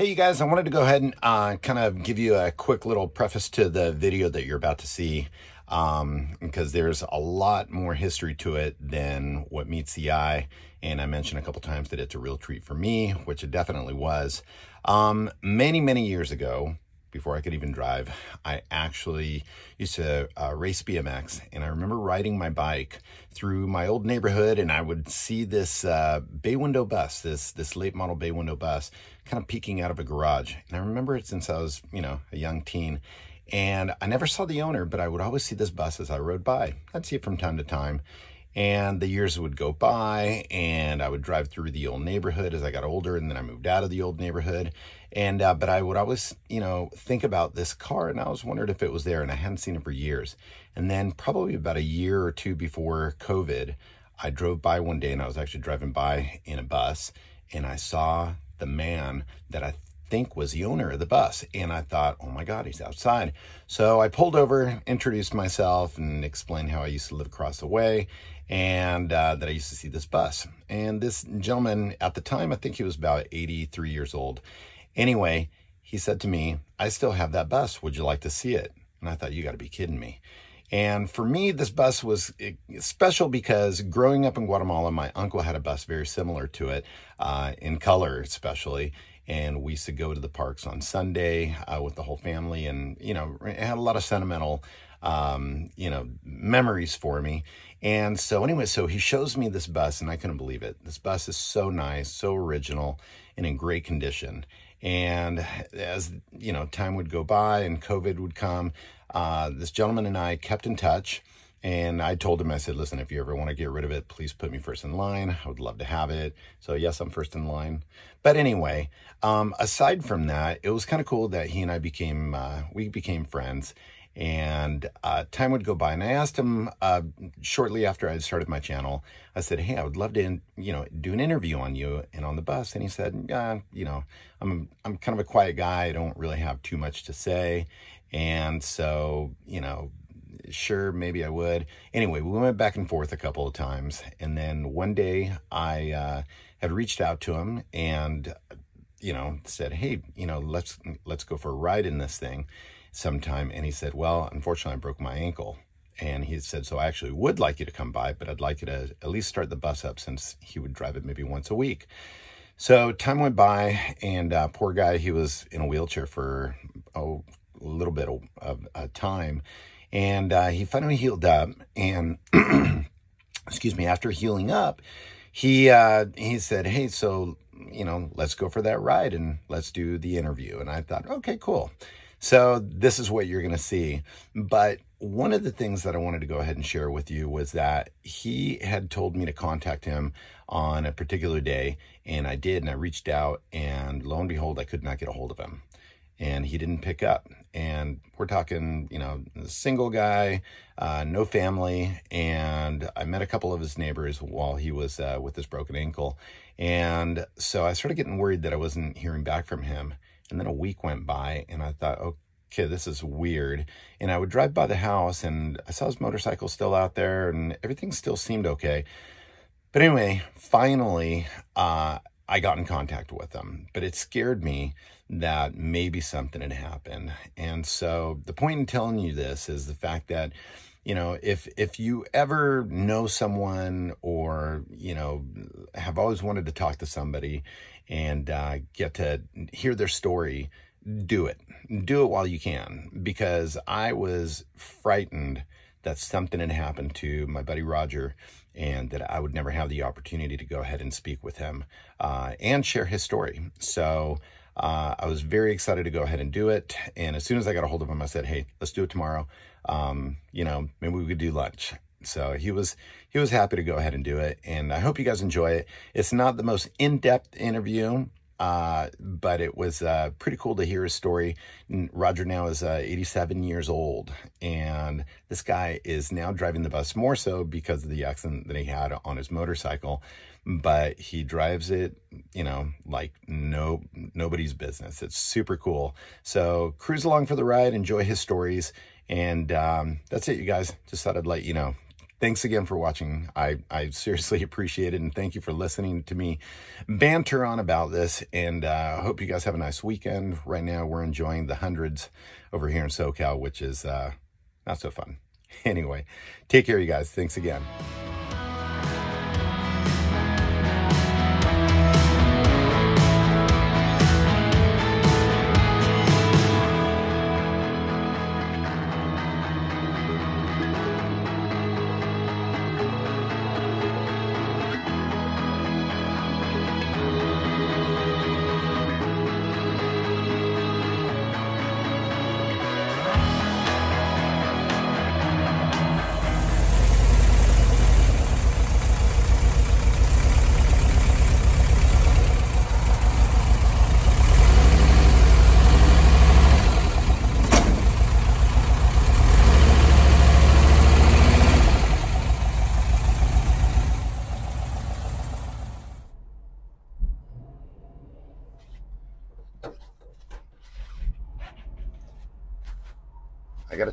Hey, you guys, I wanted to go ahead and uh, kind of give you a quick little preface to the video that you're about to see um, because there's a lot more history to it than what meets the eye. And I mentioned a couple times that it's a real treat for me, which it definitely was. Um, many, many years ago, before I could even drive, I actually used to uh, race BMX. And I remember riding my bike through my old neighborhood and I would see this uh, bay window bus, this, this late model bay window bus kind of peeking out of a garage. And I remember it since I was, you know, a young teen. And I never saw the owner, but I would always see this bus as I rode by. I'd see it from time to time. And the years would go by, and I would drive through the old neighborhood as I got older, and then I moved out of the old neighborhood. And uh, but I would always, you know, think about this car, and I was wondering if it was there, and I hadn't seen it for years. And then probably about a year or two before COVID, I drove by one day, and I was actually driving by in a bus, and I saw the man that I think was the owner of the bus. And I thought, oh my God, he's outside. So I pulled over, introduced myself, and explained how I used to live across the way and uh, that I used to see this bus. And this gentleman at the time, I think he was about 83 years old. Anyway, he said to me, I still have that bus. Would you like to see it? And I thought, you got to be kidding me. And for me, this bus was eh, special because growing up in Guatemala, my uncle had a bus very similar to it, uh, in color especially. And we used to go to the parks on Sunday uh, with the whole family, and you know, it had a lot of sentimental, um, you know, memories for me. And so, anyway, so he shows me this bus, and I couldn't believe it. This bus is so nice, so original, and in great condition. And as you know, time would go by and COVID would come, uh, this gentleman and I kept in touch. And I told him, I said, listen, if you ever want to get rid of it, please put me first in line. I would love to have it. So, yes, I'm first in line. But anyway, um, aside from that, it was kind of cool that he and I became, uh, we became friends and uh, time would go by and i asked him uh, shortly after i had started my channel i said hey i would love to you know do an interview on you and on the bus. And he said yeah you know i'm i'm kind of a quiet guy. I don't really have too much to say. And so you know sure maybe i would. Anyway we went back and forth a couple of times and then one day i uh, had reached out to him and you know said hey you know let's let's go for a ride in this thing sometime. And he said, Well, unfortunately, I broke my ankle. And he said, So I actually would like you to come by, but I'd like you to at least start the bus up since he would drive it maybe once a week. So time went by, and uh, poor guy, he was in a wheelchair for a little bit of, of time. And uh, he finally healed up. And excuse me, after healing up, he uh, he said, "Hey, so you know, let's go for that ride and let's do the interview." And I thought, "Okay, cool." So this is what you're going to see. But one of the things that I wanted to go ahead and share with you was that he had told me to contact him on a particular day, and I did, and I reached out, and lo and behold, I could not get a hold of him. And he didn't pick up. And we're talking, you know, a single guy, uh, no family. And I met a couple of his neighbors while he was uh, with his broken ankle. And so I started getting worried that I wasn't hearing back from him. And then a week went by and I thought, okay, this is weird. And I would drive by the house and I saw his motorcycle still out there and everything still seemed okay. But anyway, finally, uh, I got in contact with him, but it scared me that maybe something had happened. And so the point in telling you this is the fact that you know if if you ever know someone or you know have always wanted to talk to somebody and uh, get to hear their story do it do it while you can because i was frightened that something had happened to my buddy roger and that i would never have the opportunity to go ahead and speak with him uh, and share his story so uh, I was very excited to go ahead and do it. And as soon as I got a hold of him, I said, "Hey, let's do it tomorrow. Um, you know, maybe we could do lunch." So he was he was happy to go ahead and do it, and I hope you guys enjoy it. It's not the most in depth interview. Uh, but it was uh, pretty cool to hear his story. Roger now is uh, 87 years old, and this guy is now driving the bus more so because of the accident that he had on his motorcycle. But he drives it, you know, like no nobody's business. It's super cool. So cruise along for the ride, enjoy his stories, and um, that's it, you guys. Just thought I'd let you know. thanks again for watching. I, I seriously appreciate it. And thank you for listening to me banter on about this. And uh, I hope you guys have a nice weekend. Right now, we're enjoying the hundreds over here in SoCal, which is uh, not so fun. Anyway, take care, you guys. Thanks again.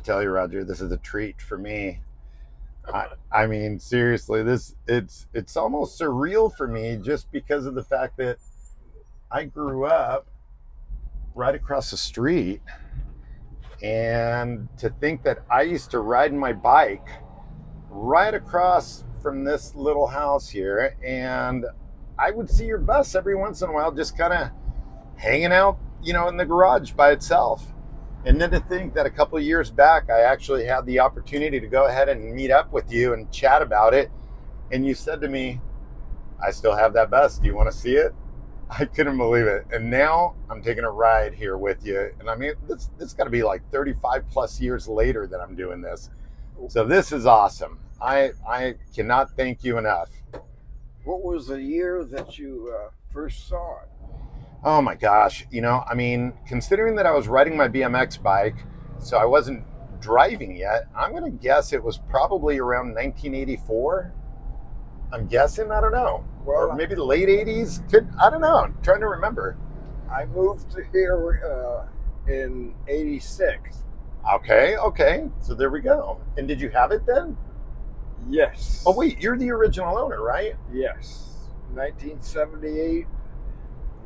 Tell you, Roger, this is a treat for me. I, I mean, seriously, this it's it's almost surreal for me just because of the fact that I grew up right across the street, and to think that I used to ride my bike right across from this little house here, and I would see your bus every once in a while, just kind of hanging out, you know, in the garage by itself and then to think that a couple years back, I actually had the opportunity to go ahead and meet up with you and chat about it. And you said to me, I still have that bus. Do you want to see it? I couldn't believe it. And now I'm taking a ride here with you. And I mean, this, this got to be like 35 plus years later that I'm doing this. So this is awesome. I, I cannot thank you enough. What was the year that you uh, first saw it? Oh my gosh. You know, I mean, considering that I was riding my BMX bike, so I wasn't driving yet, I'm going to guess it was probably around 1984. I'm guessing. I don't know. Well, or maybe the late 80s. Could I don't know. I'm trying to remember. I moved here uh, in 86. Okay, okay. So there we go. And did you have it then? Yes. Oh, wait, you're the original owner, right? Yes. 1978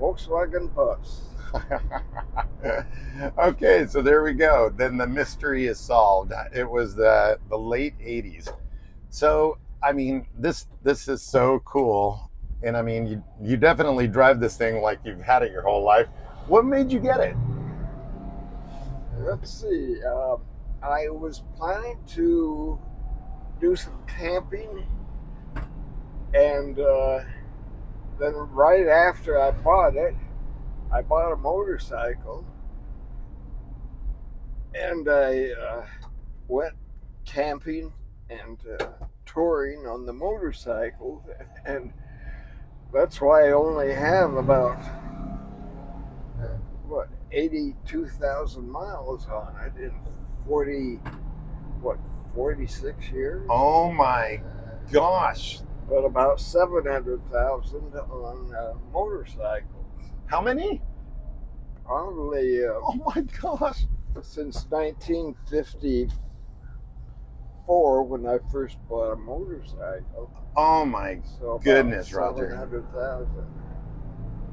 Volkswagen bus. okay, so there we go. Then the mystery is solved. It was the the late '80s. So I mean, this this is so cool, and I mean, you you definitely drive this thing like you've had it your whole life. What made you get it? Let's see. Uh, I was planning to do some camping, and. Uh, then right after I bought it, I bought a motorcycle and I uh, went camping and uh, touring on the motorcycle. And that's why I only have about what 82,000 miles on it in 40 what 46 years? Oh my gosh but about 700,000 on uh, motorcycles. How many? Probably. Uh, oh my gosh. Since 1954, when I first bought a motorcycle. Oh my so goodness, Roger. 700,000.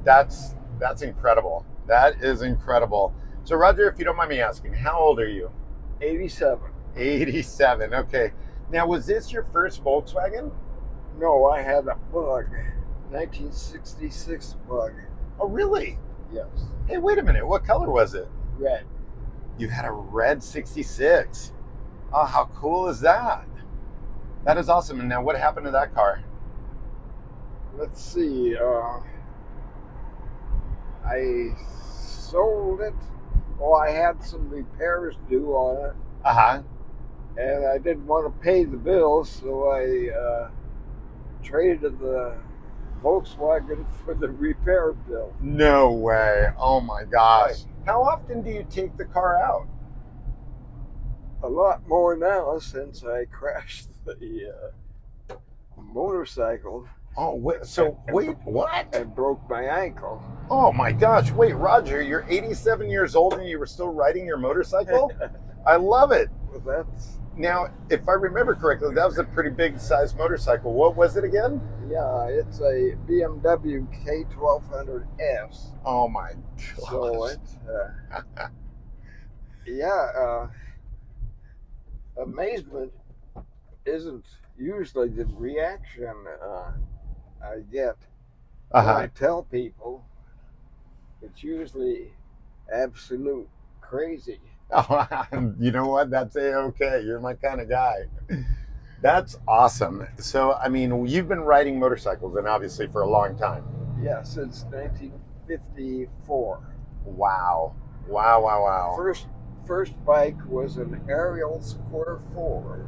That's, that's incredible. That is incredible. So, Roger, if you don't mind me asking, how old are you? 87. 87. Okay. Now, was this your first Volkswagen? No, I had a bug. 1966 bug. Oh, really? Yes. Hey, wait a minute. What color was it? Red. You had a red 66. Oh, how cool is that? That is awesome. And now, what happened to that car? Let's see. Uh, I sold it. Oh, I had some repairs due on it. Uh huh. And I didn't want to pay the bills, so I. Uh, traded the Volkswagen for the repair bill. No way. Oh my gosh. How often do you take the car out? A lot more now since I crashed the uh, motorcycle. Oh, wait, so wait, what? I broke my ankle. Oh my gosh. Wait, Roger, you're 87 years old and you were still riding your motorcycle? I love it. Well, that's Now, if I remember correctly, that was a pretty big sized motorcycle. What was it again? Yeah, it's a BMW K1200S. Oh my So gosh. it's, uh, yeah, uh, amazement isn't usually the reaction uh, I get when I Uh-huh. tell people. It's usually absolute crazy. you know what? That's a okay. You're my kind of guy. That's awesome. So, I mean, you've been riding motorcycles and obviously for a long time. Yeah, since 1954. Wow. Wow, wow, wow. First, first bike was an Ariel Square Four,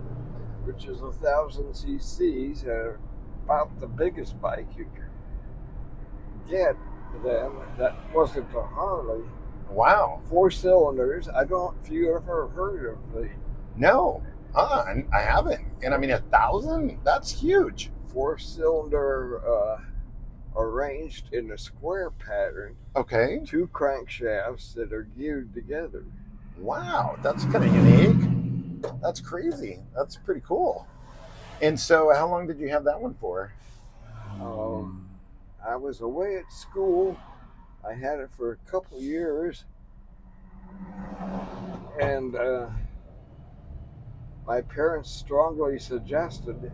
which is a thousand cc's, uh, about the biggest bike you could get then. That wasn't a Harley. Wow. Four cylinders. I don't. If you ever heard of the No. Uh, I haven't. And I mean, a thousand? That's huge. four cylinder uh, arranged in a square pattern, Okay. two crankshafts that are geared together. Wow. That's kind of unique. That's crazy. That's pretty cool. And so, how long did you have that one for? Um, I was away at school. I had it for a couple years, and uh, my parents strongly suggested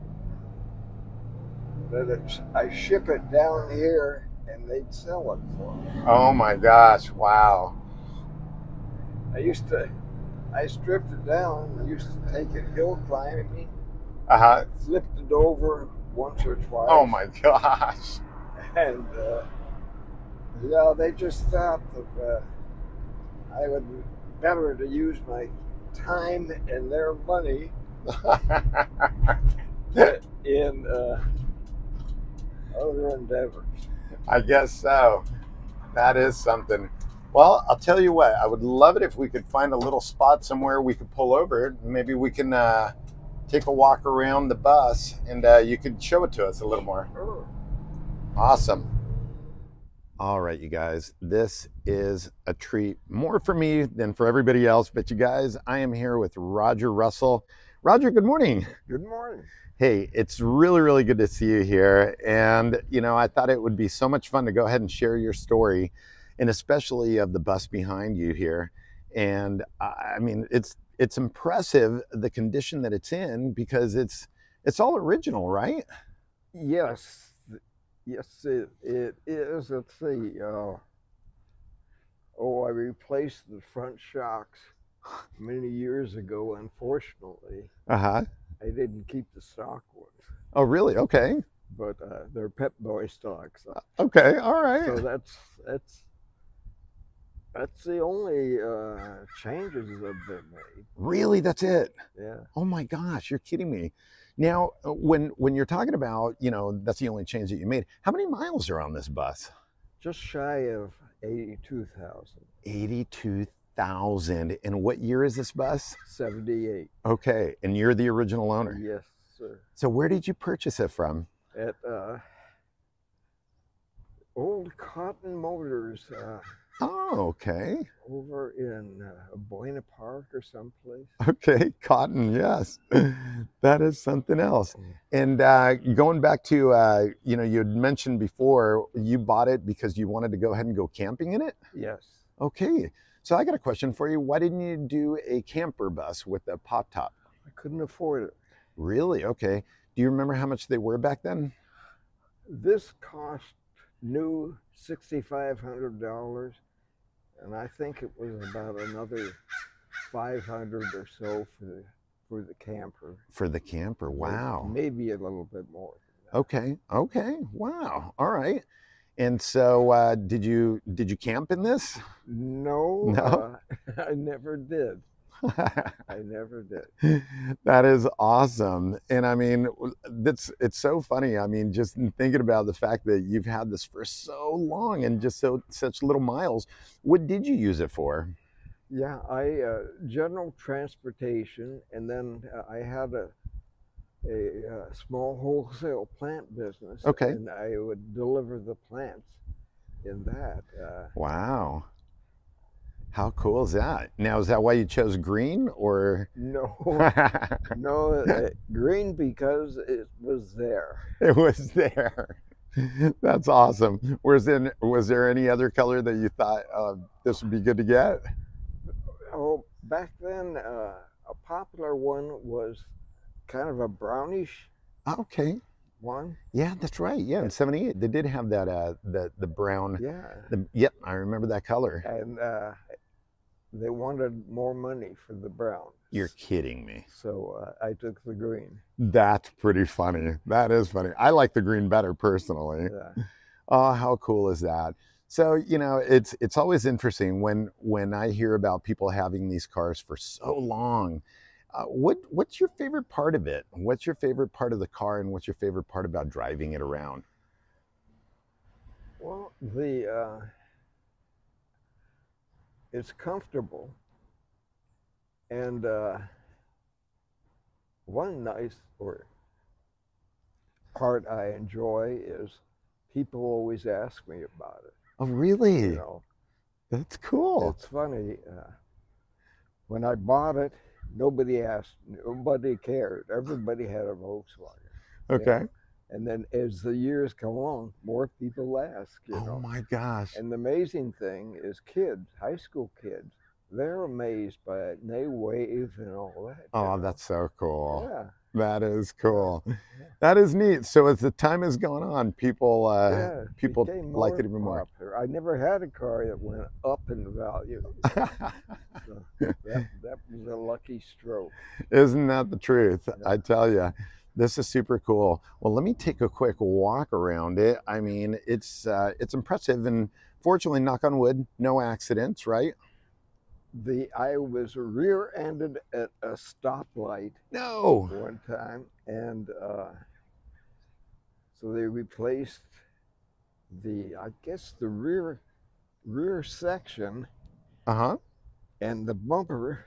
that it, I ship it down here and they'd sell it for me. Oh my gosh. Wow. I used to, I stripped it down. I used to take it hill climbing, Uh huh. flipped it over once or twice. Oh my gosh. and uh, yeah, they just thought that uh, I would better to use my time and their money in uh, other endeavors. I guess so. That is something. Well, I'll tell you what. I would love it if we could find a little spot somewhere we could pull over. Maybe we can uh, take a walk around the bus, and uh, you could show it to us a little more. Awesome. All right, you guys. This is a treat more for me than for everybody else. But you guys, I am here with Roger Russell. Roger, good morning. good morning. Hey, it's really, really good to see you here. And, you know, I thought it would be so much fun to go ahead and share your story, and especially of the bus behind you here. And I mean, it's it's impressive the condition that it's in because it's it's all original, right? Yes, yes, it, it is. Let's see. Uh, oh, I replaced the front shocks many years ago. Unfortunately, Uh-huh. I didn't keep the stock ones, Oh, really? Okay. but uh, they're Pep Boys shocks. Okay. All right. So that's that's that's the only uh, changes that have been made. really? That's it? Yeah. Oh my gosh, you're kidding me. Now, uh, when when you're talking about, you know, that's the only change that you made. How many miles are on this bus? Just shy of eighty-two thousand. 82,000. And what year is this bus? Seventy-eight. Okay, and you're the original owner. Yes, sir. So where did you purchase it from? At uh, Old Cotton Motors uh, Oh, okay. over in uh, Buena Park or someplace. Okay, cotton, yes. that is something else. And uh, going back to, uh, you know, you had mentioned before you bought it because you wanted to go ahead and go camping in it. Yes. Okay, so I got a question for you. Why didn't you do a camper bus with a pop top? I couldn't afford it. Really? Okay. Do you remember how much they were back then? This cost new sixty-five hundred dollars, and I think it was about another five hundred or so for the for the camper. For the camper. Wow. Maybe a little bit more. Okay. Okay. Wow. All right. And so, uh, did you did you camp in this? No, No? Uh, I never did. I never did. that is awesome. And I mean, that's it's so funny. I mean, just thinking about the fact that you've had this for so long and just so such little miles. What did you use it for? Yeah, I uh, general transportation, and then uh, I had a a, uh small wholesale plant business. Okay. and I would deliver the plants in that. Uh, Wow. How cool is that? Now, is that why you chose green or? No, no, uh, green because it was there. It was there. That's awesome. Was there, was there any other color that you thought uh, this would be good to get? Oh, back then, uh, a popular one was kind of a brownish Okay. one. Yeah, that's right. Yeah, in '78 they did have that uh, the the brown. Yeah, The, yep, I remember that color. and uh, they wanted more money for the brown. You're kidding me. So uh, I took the green. That's pretty funny. That is funny. I like the green better personally. Yeah. Oh, how cool is that? So, you know, it's it's always interesting when when I hear about people having these cars for so long. Uh, what what's your favorite part of it? What's your favorite part of the car, and what's your favorite part about driving it around? Well, the uh, it's comfortable, and uh, one nice or part I enjoy is people always ask me about it. Oh, really? You know, That's cool. it's funny. Uh, when I bought it, nobody asked, nobody cared. Everybody had a Volkswagen. Okay. And then as the years come along, more people ask. You Oh know. my gosh. And the amazing thing is kids, high school kids, they're amazed by it and they wave and all that. Oh, know. that's so cool. yeah, That is cool. That is neat. So as the time has gone on, people uh, yeah. people like it even more. I never had a car that went up in value. So that, that was a lucky stroke. Isn't that the truth? Yeah. I tell you, this is super cool. Well, let me take a quick walk around it. I mean, it's uh, it's impressive, and fortunately, knock on wood, no accidents, right? The I was rear-ended at a stoplight No. one time, and uh, so they replaced the I guess the rear rear section Uh huh. and the bumper,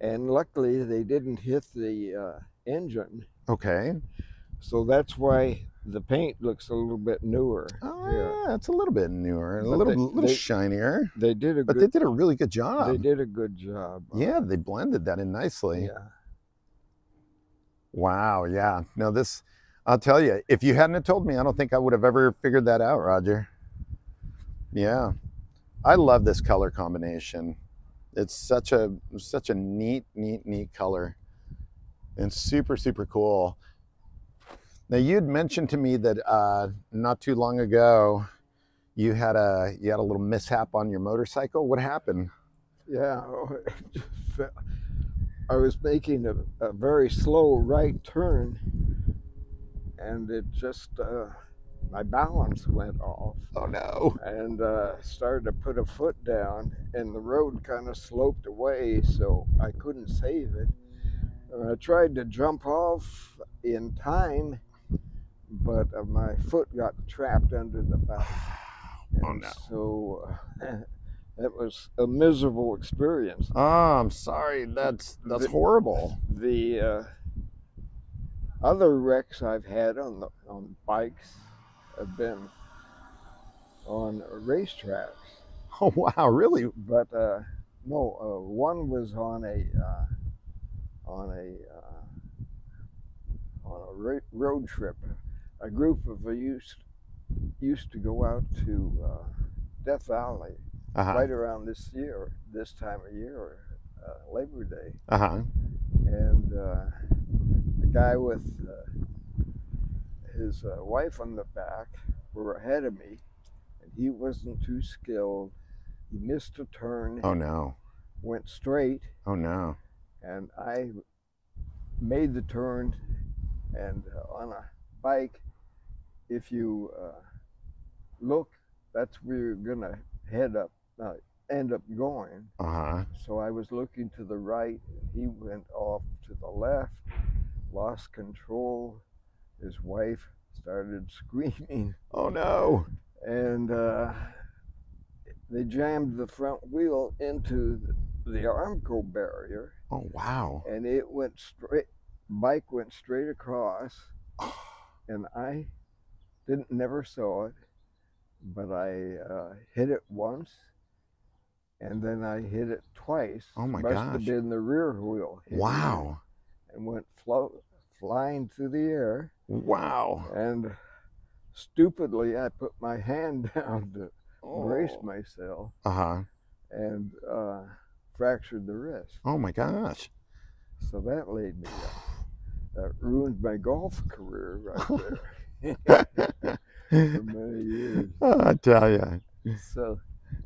and luckily they didn't hit the uh, engine, Okay. so that's why the paint looks a little bit newer. Oh, Yeah. yeah, it's a little bit newer, a But little they- little they- shinier, They did a but they did a really good job. They, did a good job. Yeah, they blended that in nicely. Yeah. Wow. Yeah. Now this, I'll tell you, if you hadn't have told me, I don't think I would have ever figured that out, Roger. Yeah. I love this color combination. It's such a such a neat, neat, neat color. And super, super cool. Now you'd mentioned to me that uh, not too long ago you had a you had a little mishap on your motorcycle. What happened? Yeah, I was making a, a very slow right turn, and it just uh, my balance went off, Oh no. and uh, started to put a foot down, and the road kind of sloped away, so I couldn't save it. I tried to jump off in time, but uh, my foot got trapped under the back. Oh no. So uh, that was a miserable experience. Oh, I'm sorry. That's that's The- horrible. The uh, other wrecks I've had on the on bikes have been on racetracks, Oh wow, really? but uh, no, uh, one was on a uh, on a uh, on a road trip. A group of us used used to go out to uh, Death Valley Uh-huh. right around this year, this time of year, uh, Labor Day, Uh-huh. and uh, the guy with uh, his uh, wife on the back were ahead of me, and he wasn't too skilled. He missed a turn, Oh no. went straight, Oh no. And I made the turn. And uh, on a bike, if you uh, look, that's where you're gonna head up, uh, end up going. Uh-huh. So I was looking to the right, and he went off to the left, lost control. His wife started screaming, Oh no. and uh, they jammed the front wheel into the, the Armco barrier, Oh wow. and it went straight. Bike went straight across, and I didn't never saw it, but I uh, hit it once, and then I hit it twice. Oh my Must gosh. have been the rear wheel. hitting it, Wow. And went float, flying through the air. Wow. And stupidly, I put my hand down to brace Oh. myself Uh-huh. and uh, fractured the wrist. Oh my gosh. So that laid me up. That ruined my golf career right there for many years. I tell you. So,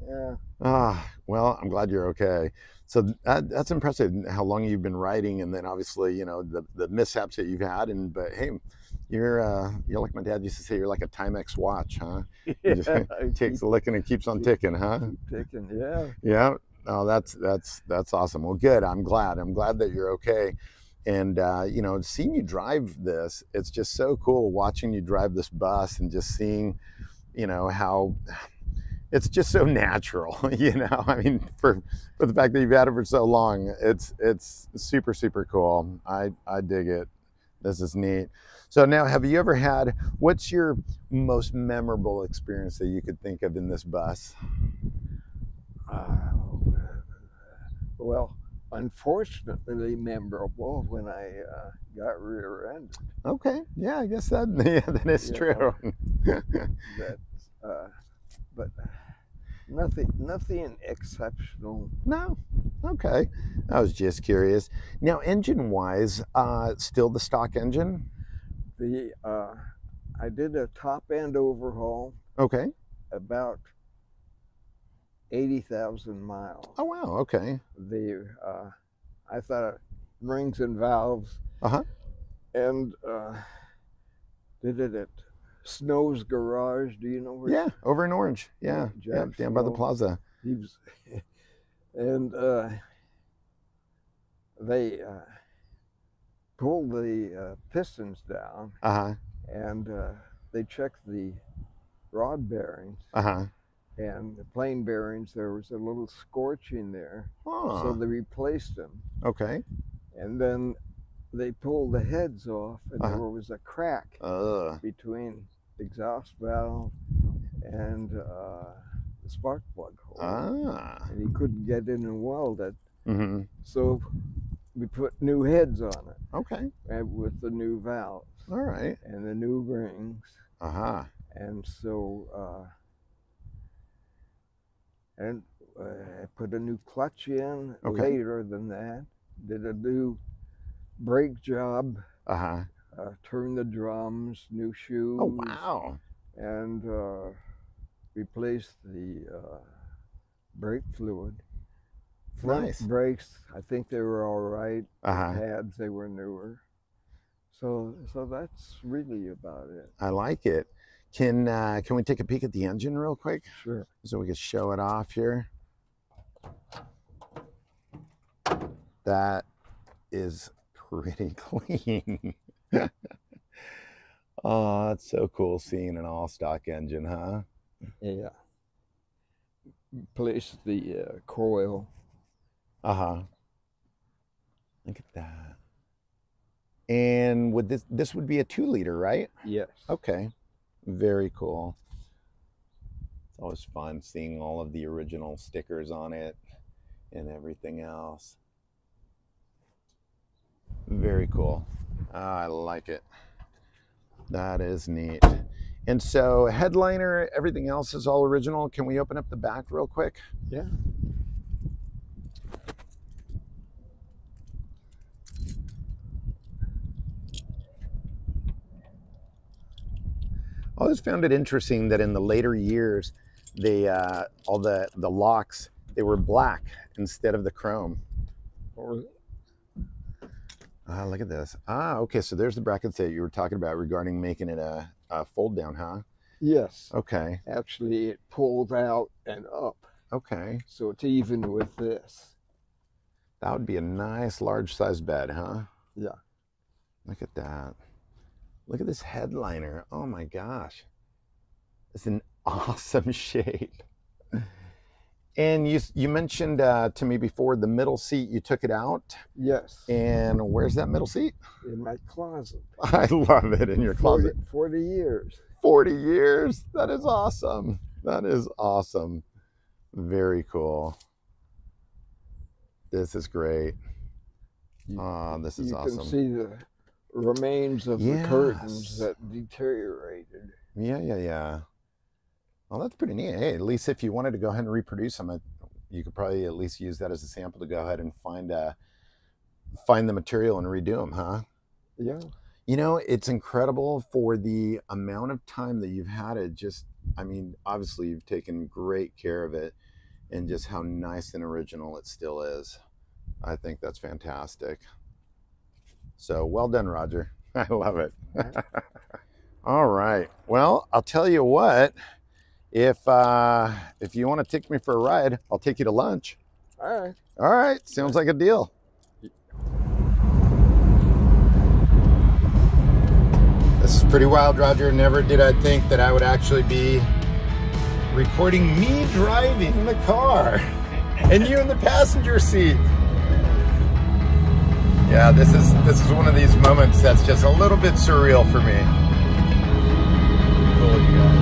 yeah, Ah, well, I'm glad you're okay. So that, that's impressive how long you've been writing, and then obviously, you know, the, the mishaps that you've had. And but hey, you're uh, you're like my dad used to say, you're like a Timex watch, huh? It just yeah Takes a licking and keeps on ticking, huh? ticking. Yeah, Yeah. Oh, that's that's that's awesome. Well, good. I'm glad. I'm glad that you're okay. And uh, you know, seeing you drive this, it's just so cool watching you drive this bus and just seeing, you know, how it's just so natural. You know, I mean, for for the fact that you've had it for so long, it's it's super super cool. I I dig it. This is neat. So now, have you ever had? What's your most memorable experience that you could think of in this bus? Uh, well, unfortunately memorable when I uh, got rear-ended. Okay. Yeah, I guess that yeah, that is true. That, uh, but nothing, nothing exceptional. no. Okay. I was just curious. Now, engine wise, uh, still the stock engine? The uh, I did a top-end overhaul Okay. about eighty thousand miles. Oh wow. Okay. the uh, I thought rings and valves. Uh-huh. And uh, did it at Snow's Garage. Do you know where? Yeah, over in Orange. Yeah. Yeah, Jack down by the plaza. He was, and uh, they uh, pulled the uh, pistons down Uh-huh. and uh, they checked the rod bearings Uh-huh. And the plain bearings. There was a little scorching there, so Oh, they replaced them. okay. And then they pulled the heads off, and Uh-huh. there was a crack Uh, between exhaust valve and uh, the spark plug hole. ah. And he couldn't get in and weld it. Mm-hmm. So we put new heads on it Okay. and with the new valves All right. and the new rings. Uh-huh. And so, uh, and uh, put a new clutch in Okay. later than that. Did a new brake job. Uh-huh. uh, turned the drums, new shoes, Oh wow. and uh, replaced the uh, brake fluid. Front Nice. brakes, I think they were all right. Uh-huh. Pads, they were newer. So, so that's really about it. I like it. Can uh, can we take a peek at the engine real quick Sure. so we can show it off here? That is pretty clean. oh, it's so cool seeing an all stock engine, huh? Yeah. Place the uh, coil. Uh huh. Look at that. And would this this would be a two liter, right? Yes. Okay, very cool. It's always fun seeing all of the original stickers on it and everything else. Very cool. Ah, I like it. That is neat. And so, headliner, everything else is all original. Can we open up the back real quick? Yeah. I always found it interesting that in the later years, they uh, all the the locks they were black instead of the chrome. Ah, look at this. Ah, okay. So there's the brackets that you were talking about regarding making it a, a fold down, huh? yes. Okay. Actually, it pulled out and up, Okay. so it's even with this. That would be a nice large size bed, huh? Yeah. Look at that. Look at this headliner. Oh my gosh. It's an awesome shape. And you you mentioned uh, to me before the middle seat. You took it out, Yes. and where's that middle seat? in my closet. I love it in your 40, closet. 40 years. Forty years. That is awesome. That is awesome. Very cool. This is great. Oh, this is you awesome. can see the remains of the curtains that deteriorated. Yeah, yeah, yeah. Well, that's pretty neat. Hey, at least if you wanted to go ahead and reproduce them, you could probably at least use that as a sample to go ahead and find uh, find the material and redo them, huh? Yeah. You know, it's incredible for the amount of time that you've had it. Just, I mean, obviously you've taken great care of it, and just how nice and original it still is. I think that's fantastic. So well done, Roger. I love it. All right. Well, I'll tell you what. If uh, if you want to take me for a ride, I'll take you to lunch. All right. All right. Sounds like a deal. This is pretty wild, Roger. Never did I think that I would actually be recording me driving the car and you in the passenger seat. Yeah, this is this is one of these moments that's just a little bit surreal for me. Cool, you guys.